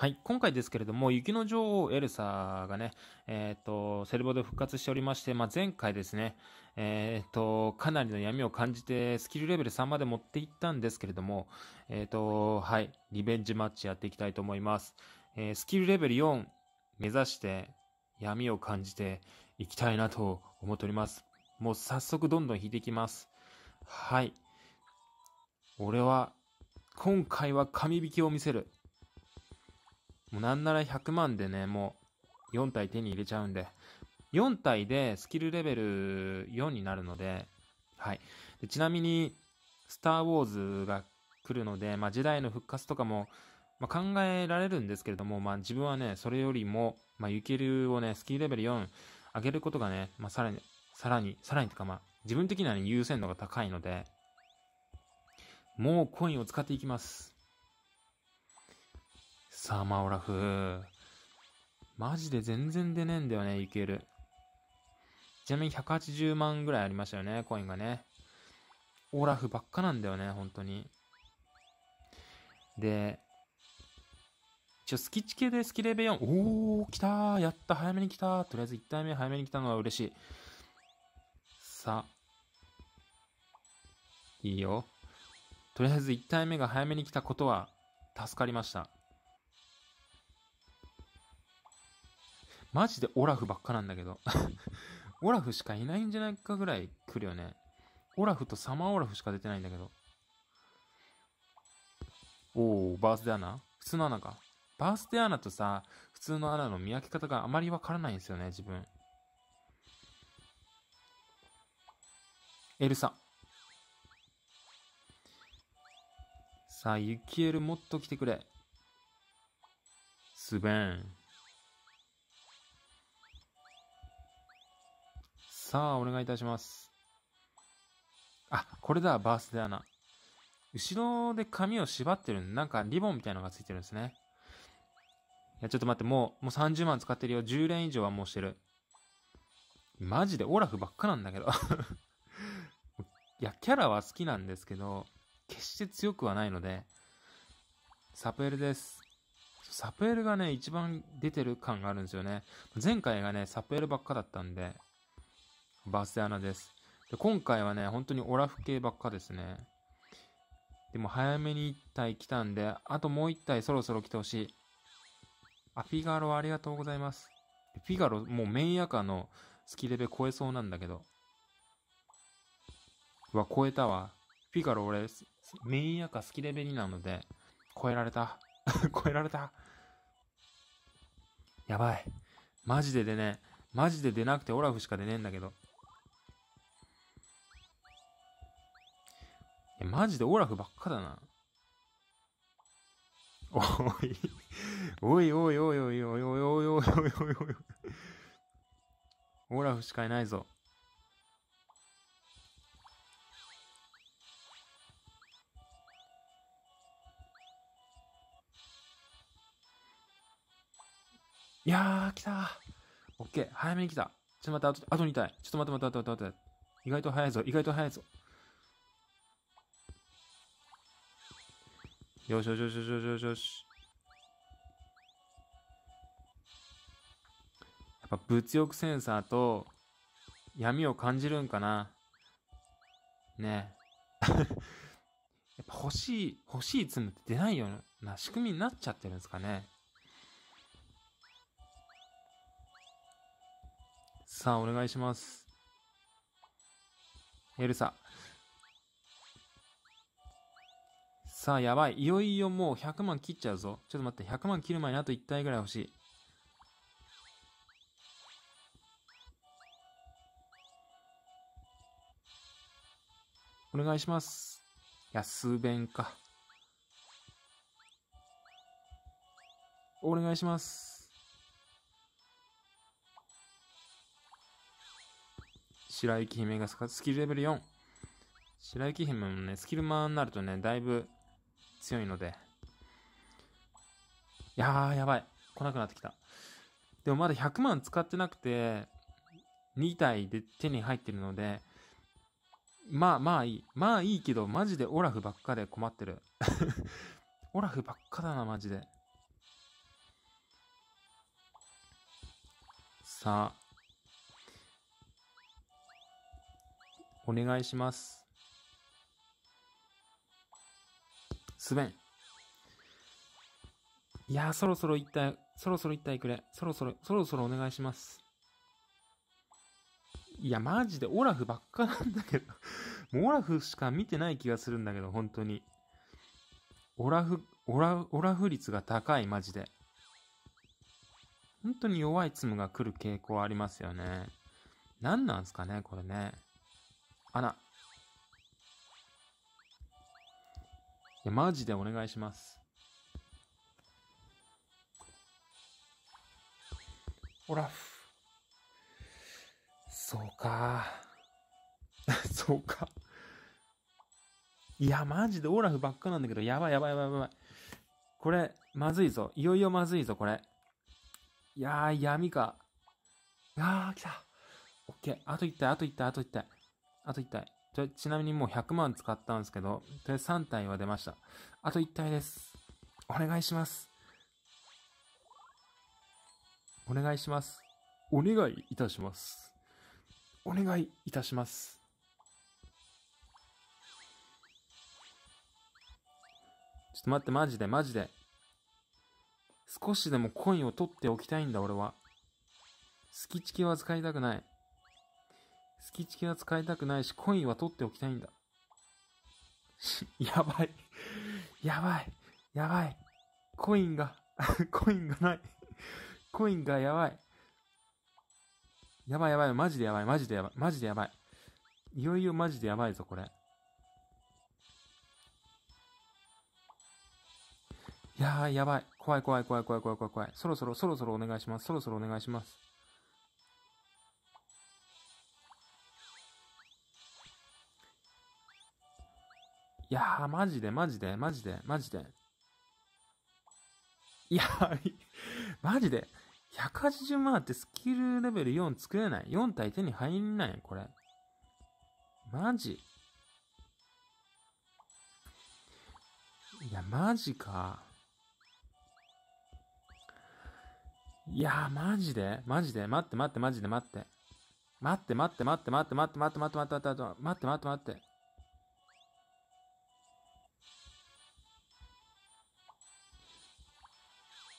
はい。今回ですけれども、雪の女王エルサがね、えっ、と、セルボで復活しておりまして、まあ、前回ですね、えっ、と、かなりの闇を感じて、スキルレベル3まで持っていったんですけれども、えっ、と、はい。リベンジマッチやっていきたいと思います。え、スキルレベル4目指して、闇を感じていきたいなと思っております。もう早速どんどん引いていきます。はい。俺は、今回は神引きを見せる。もうなんなら100万でね、もう4体手に入れちゃうんで、4体でスキルレベル4になるので、はい。でちなみに、スター・ウォーズが来るので、まあ、時代の復活とかも、まあ、考えられるんですけれども、まあ、自分はね、それよりも、まあ、ユキルをね、スキルレベル4上げることがね、まあ、さらに、さらに、さらにとか、まあ、自分的にはね、優先度が高いので、もうコインを使っていきます。さあ、マオラフ。マジで全然出ねえんだよね、いける。ちなみに180万ぐらいありましたよね、コインがね。オラフばっかなんだよね、本当に。で、一応スキッチ系でスキレベ4。おー、来たーやった早めに来たとりあえず1体目早めに来たのは嬉しい。さあ。いいよ。とりあえず1体目が早めに来たことは助かりました。マジでオラフばっかなんだけど。オラフしかいないんじゃないかぐらい来るよね。オラフとサマーオラフしか出てないんだけど。おー、バースデーアナ？普通のアナか。バースデーアナとさ、普通のアナの見分け方があまりわからないんですよね、自分。エルサ。さあ、ユキエルもっと来てくれ。スベン。さあ、お願いいたします。あ、これだ、バースデーアナ。後ろで髪を縛ってるなんかリボンみたいのがついてるんですね。いや、ちょっと待って、もう、もう30万使ってるよ。10連以上はもうしてる。マジでオラフばっかなんだけど。いや、キャラは好きなんですけど、決して強くはないので、サプエルです。サプエルがね、一番出てる感があるんですよね。前回がね、サプエルばっかだったんで、バスデーアナです。で、今回はね、本当にオラフ系ばっかですね。でも早めに1体来たんで、あともう1体そろそろ来てほしい。あ、フィガロありがとうございます。フィガロ、もうメインアカのスキレベ超えそうなんだけど。うわ、超えたわ。フィガロ俺、メインアカスキレベ2なので、超えられた。超えられた。やばい。マジで出ねマジで出なくてオラフしか出ねえんだけど。や、マジでオラフばっかだな。おい。おいおいおいおいおいおいおいおいおいおいおいおい。オラフしかいないぞ。いやー、来たオッケー、早めに来た。ちょっと待って、あと、あと2体。ちょっと待って待って待って待って。意外と早いぞ、意外と早いぞ。よしよしよしよしよしよし。やっぱ物欲センサーと闇を感じるんかな。ね やっぱ欲しい、欲しい積むって出ないような仕組みになっちゃってるんですかね。さあ、お願いします。エルサ。さあ、やばい。いよいよもう100万切っちゃうぞ。ちょっと待って、100万切る前にあと1体ぐらい欲しい。お願いします。安弁か。お願いします。白雪姫がスキルレベル4。白雪姫もね、スキルマンになるとね、だいぶ強いので。いやー、やばい。来なくなってきた。でもまだ100万使ってなくて、2体で手に入ってるので、まあまあいい。まあいいけど、マジでオラフばっかで困ってる。オラフばっかだな、マジで。さあ。お願いします。スベン。いやそろそろ一体、そろそろ一体くれ。そろそろ、そろそろお願いします。いや、マジでオラフばっかなんだけど もうオラフしか見てない気がするんだけど、本当に。オラフ、オラ、オラフ率が高い、マジで。本当に弱いツムが来る傾向ありますよね。何なんすかね、これね。あら。や、マジでお願いします。オラフ。そうか。そうか。いや、マジでオラフばっかなんだけど、やばいやばいやばいやばい。これ、まずいぞ。いよいよまずいぞ、これ。いやー、闇か。いやー、来た。オッケー。あと1体、あと1体、あと1体。あと1体。ちちなみにもう100万使ったんですけど、とりあえず3体は出ました。あと1体です。お願いします。お願いします。お願いいたします。お願いいたします。ちょっと待って、マジで、マジで。少しでもコインを取っておきたいんだ、俺は。スキチケは使いたくない。スキチケは使いたくないし、コインは取っておきたいんだ。やばい。やばい。やばい。コインが コインがない。コインがやばい。やばいやばい、マジでやばい、マジでやばい、マジでやばい。いよいよマジでやばいぞ、これ。いやー、やばい。怖い怖い怖い怖い怖い怖い怖い。そろそろ、そろそろお願いします。そろそろお願いします。いやー、マジで、マジで、マジで、マジで。いやー、マジで。180万ってスキルレベル4作れない ?4 体手に入んないこれ。マジいや、マジか。いやー、マジでマジで待って待ってマジで待って。待って待って待って待って待って待って待って待って待って待って待って待って。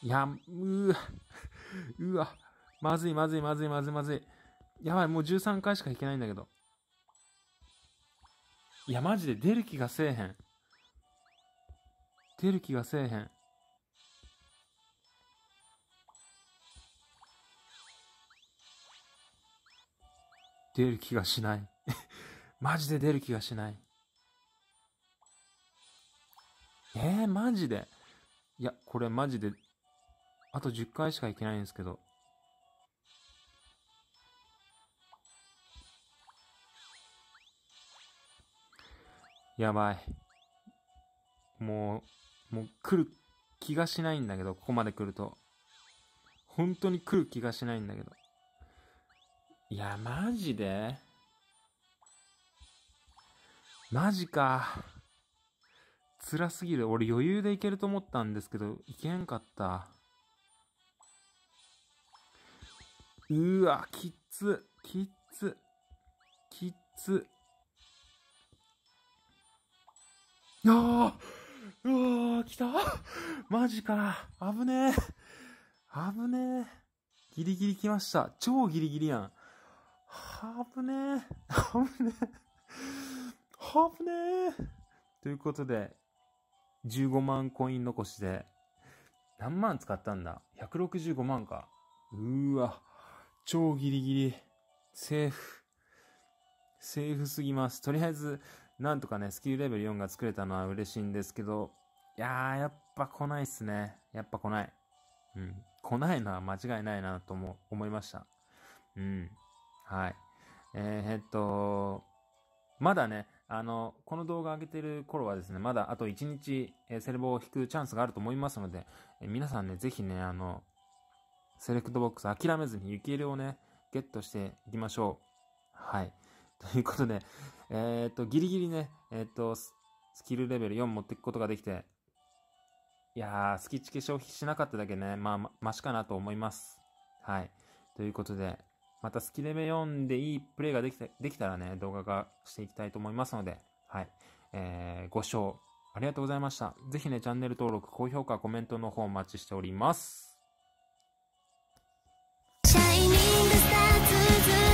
いや、うわ、うわ、まずいまずいまずいまずいまずい。やばい、もう13回しかいけないんだけど。いや、マジで出る気がせえへん。出る気がせえへん。出る気がしない。マジで出る気がしない。えー、マジで？いや、これマジであと10回しか行けないんですけど。やばい。もう、もう来る気がしないんだけど、ここまで来ると。本当に来る気がしないんだけど。いや、マジで？マジか。辛すぎる。俺余裕でいけると思ったんですけど、いけんかった。うわ、きつ、きっつ、きっつ。ああうわ来た マジか。危ねえ。危ねえ。ギリギリ来ました。超ギリギリやん。危ねえ。危ねえ。危ねえ。ということで、15万コイン残しで、何万使ったんだ ?165 万か。うーわ。超ギリギリ、セーフ。セーフすぎます。とりあえず、なんとかね、スキルレベル4が作れたのは嬉しいんですけど、いやー、やっぱ来ないっすね。やっぱ来ない。うん。来ないのは間違いないなとも思いました。うん。はい。えー、っと、まだね、あの、この動画上げてる頃はですね、まだあと1日、えー、セレボを引くチャンスがあると思いますので、えー、皆さんね、ぜひね、あの、セレクトボックス諦めずに雪入れをね、ゲットしていきましょう。はい。ということで、えっ、と、ギリギリね、えっ、と、スキルレベル4持っていくことができて、いやー、スキチケ消費しなかっただけね、まあ、ま、マシかなと思います。はい。ということで、またスキレベ読んでいいプレイができたできたらね、動画化していきたいと思いますので、はい。えー、ご視聴ありがとうございました。ぜひね、チャンネル登録、高評価、コメントの方お待ちしております。to